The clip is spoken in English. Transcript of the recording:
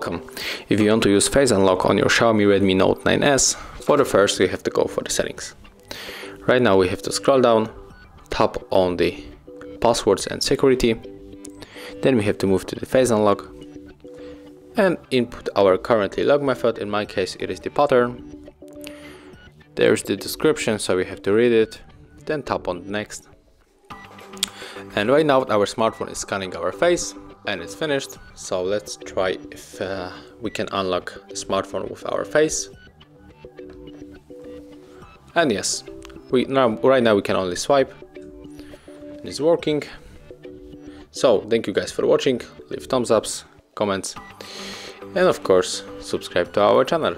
Welcome. If you want to use Face Unlock on your Xiaomi Redmi Note 9s, for the first we have to go for the settings. Right now we have to scroll down, tap on the passwords and security, then we have to move to the Face Unlock and input our currently log method, in my case it is the pattern. There's the description so we have to read it, then tap on next. And right now our smartphone is scanning our face and it's finished. So let's try if uh, we can unlock the smartphone with our face. And yes, we now right now we can only swipe. And it's working. So thank you guys for watching. Leave thumbs ups, comments, and of course subscribe to our channel.